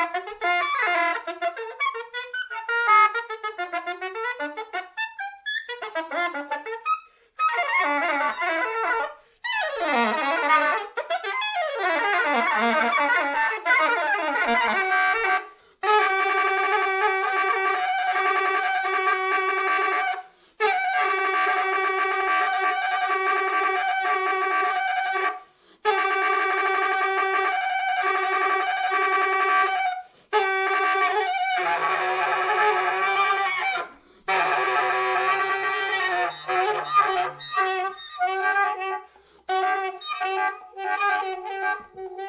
Thank you. うん。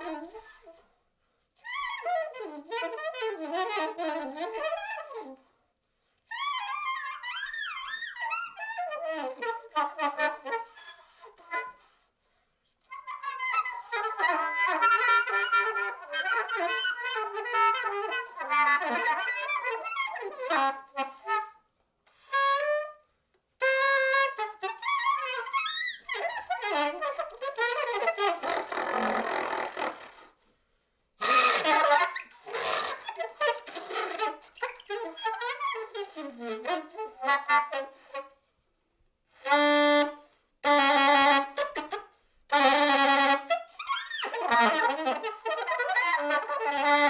Thank you. Ha!